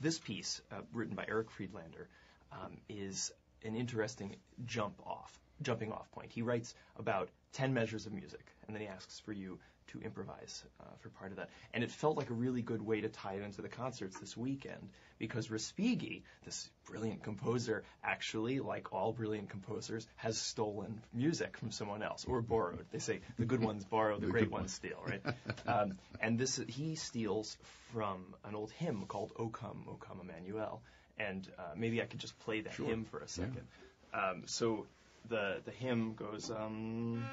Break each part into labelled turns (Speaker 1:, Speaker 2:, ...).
Speaker 1: this piece, uh, written by Erik Friedlander, um, is an interesting jump off, jumping off point. He writes about 10 measures of music, and then he asks for you to improvise uh, for part of that. And it felt like a really good way to tie it into the concerts this weekend because Respighi, this brilliant composer, actually, like all brilliant composers, has stolen music from someone else or borrowed. They say the good ones borrow, the, the great ones steal, right? um, and this he steals from an old hymn called "O Come, O Come, Emmanuel." And uh, maybe I could just play that
Speaker 2: sure.
Speaker 1: hymn for a second. Yeah. Um, so the the hymn goes. Um,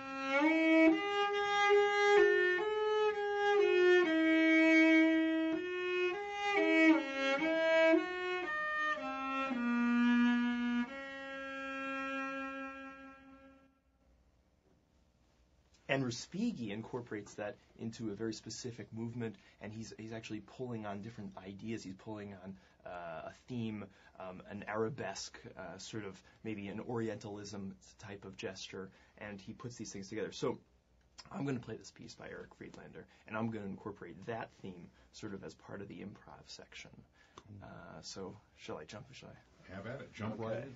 Speaker 1: And Respighi incorporates that into a very specific movement, and he's he's actually pulling on different ideas. He's pulling on uh, a theme, um, an arabesque, uh, sort of maybe an Orientalism type of gesture, and he puts these things together. So. I'm going to play this piece by Erik Friedlander, and I'm going to incorporate that theme sort of as part of the improv section. Uh, so, shall I jump or shall I?
Speaker 2: Have at it. Jump
Speaker 1: okay.
Speaker 2: right in.